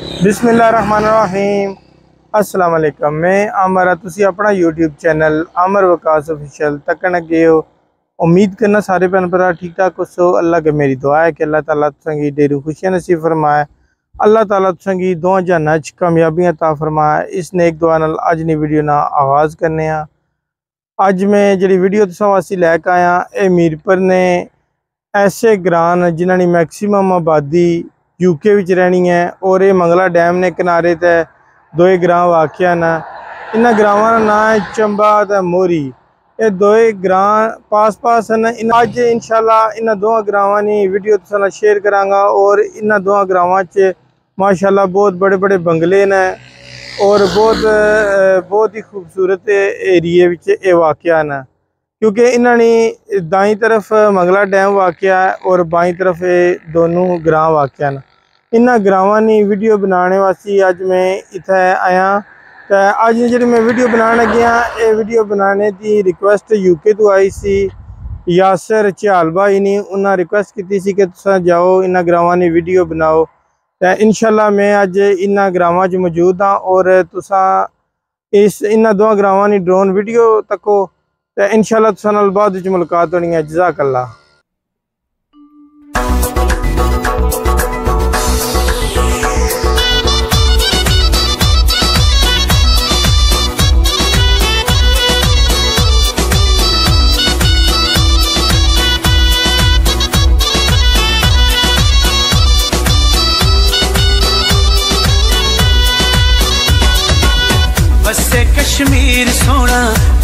بسم اللہ الرحمن الرحیم السلام علیکم میں عامر تسی اپنا YouTube channel Aamir Vikas official تکن اگے ہو امید کرنا سارے پین پرا ٹھیک ٹھاک ہو اللہ کے میری دعا ہے کہ اللہ تعالیٰ تسنگی ڈیری خوشیاں نصیب فرمائے اللہ تعالیٰ تسنگی دعا جانا چ کامیابیاں تا فرمائے اس نیک دعا نال اج نی ویڈیو نا آغاز کرنے ہاں اج میں جڑی ویڈیو تساں واسطے لے کے آیا اے میرپر نے ایسے گران جنہاں دی میکسیمم آبادی یو کے وچ رہنی ہے اور یہ منگلا ڈیم نے کنارے تے دوئے گراں واقعہ نا انہاں گراواں نا ہے چمبا تے موری یہ دوئے گراں پاس پاس ہیں اج انشاءاللہ انہاں دوہاں گراواں نی ویڈیو تساں شیئر کرانگا اور انہاں دوہاں گراواں چ ماشاءاللہ بہت بڑے بڑے بنگلے نے اور بہت بہت ہی خوبصورت ایریے وچ اے واقعہ نا کیونکہ انہاں نے دائیں طرف منگلا ڈیم واقعہ ہے اور بائیں طرف دونوں گراں واقعہ نا انہاں گراواں نی ویڈیو بنانے واسطے اج میں اتھے آیا تے اج میں ویڈیو بنانے گیا اے ویڈیو بنانے دی ریکویسٹ یو کے تو آئی سی یاسر چہال بھائی نے انہاں ریکویسٹ کیتی سی کہ تساں جاؤ انہاں گراواں نی ویڈیو بناؤ تے انشاءاللہ میں اج انہاں گراواں وچ موجود ہاں اور تساں انہاں دو گراواں نی ڈرون ویڈیو تکو تے انشاءاللہ تساں نال بعد وچ ہونی ہے جزاک اللہ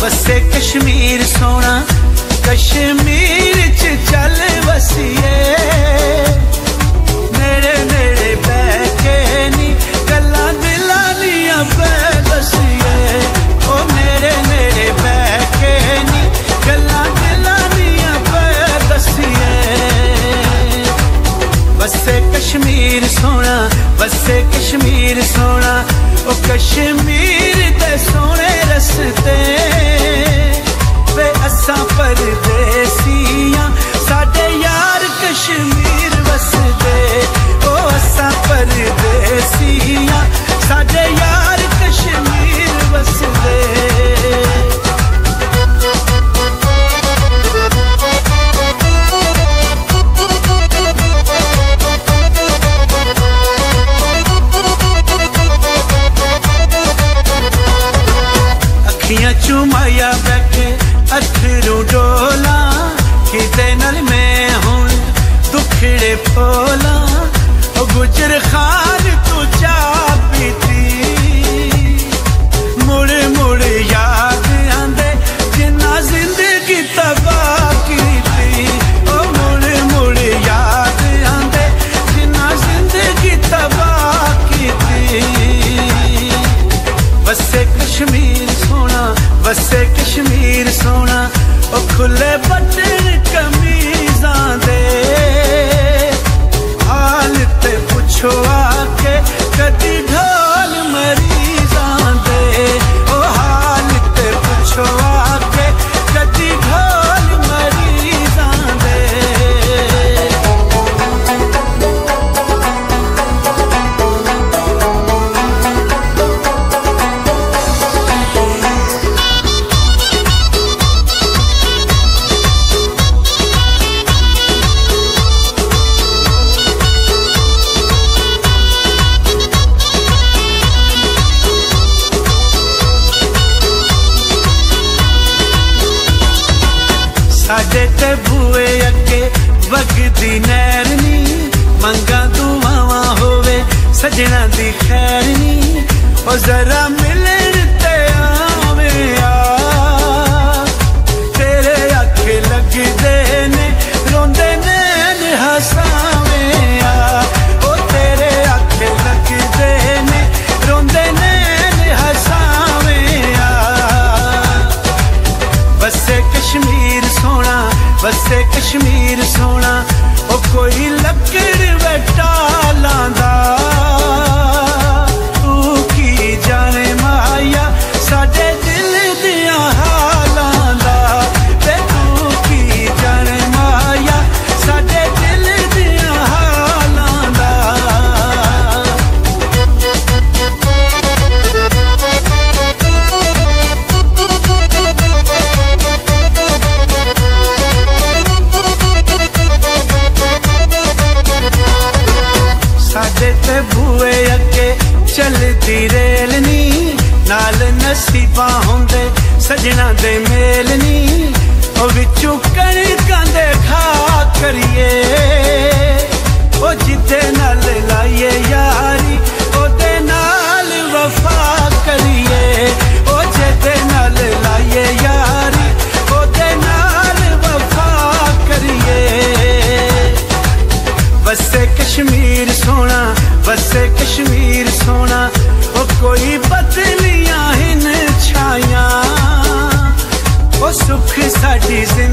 بسے کشمیر سونا کشمیر چل وسیے نیڑے نیڑے بہ کے نی گلا دلانیاں پہ دسیے وہ میرے نیڑے بہ کے نی گلا دلانیاں پہ دسیے بسے کشمیر سونا بسے کشمیر سونا وہ کشمیر تے سونے رستے ਵੇ ਅਸਾਂ ਪਰਦੇਸੀਆਂ ਸਾਡੇ ਯਾਰ ਕਸ਼ਮੀਰ ਵਸਦੇ ਉਹ ਅਸਾਂ ਪਰਦੇਸੀਆਂ ਸਾਡੇ oh. ਵਗਦੀ ਨਹਿਰ ਨੀ ਮੰਗਾ ਦੁਆਵਾਂ ਹੋਵੇ ਸਜਣਾ ਦੀ ਖੈਰ ਨੀ ਉਹ ਜ਼ਰਾ ਮਿਲਣ llenas de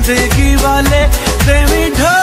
زندگی والے دیوی ڈھو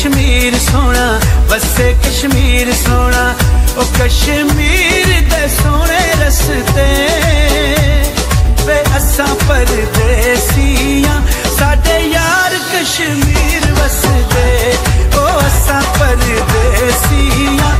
ਕਸ਼ਮੀਰ ਸੋਹਣਾ, ਵਸੇ ਕਸ਼ਮੀਰ ਸੋਹਣਾ, ਉਹ ਕਸ਼ਮੀਰ ਦੇ ਸੋਹਣੇ ਰਸਤੇ। ਵੇ ਅਸਾਂ ਪਰਦੇਸੀਆਂ, ਸਾਡੇ ਯਾਰ ਕਸ਼ਮੀਰ ਵਸਦੇ। ਉਹ ਅਸਾਂ ਪਰਦੇਸੀਆਂ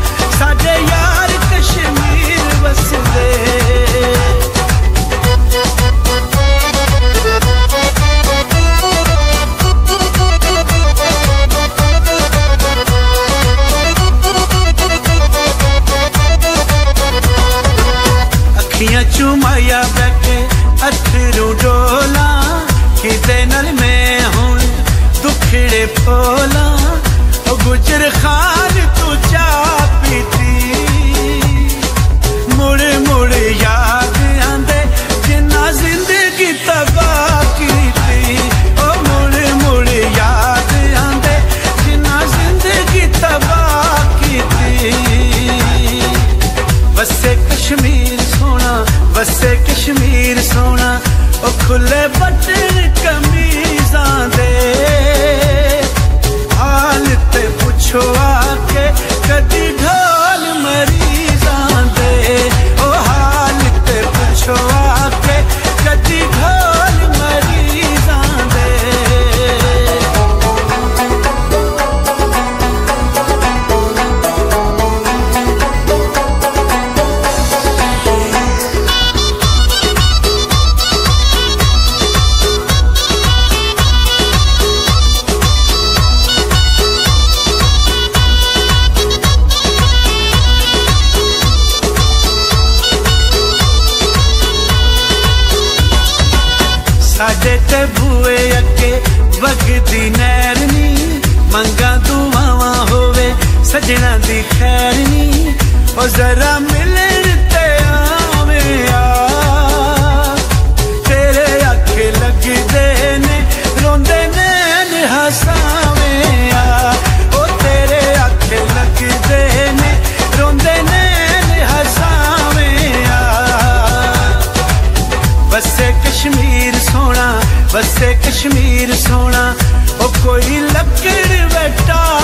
کد ڈھول مریضاں دے او حال تے پوچھو۔ اجتے بوئے اکے بگدی نیرنی منگا دعاواں ہوے سجنا دی خیرنی او ذرا ملن تے تے کشمیر سونا او کوئی لکڑ بیٹا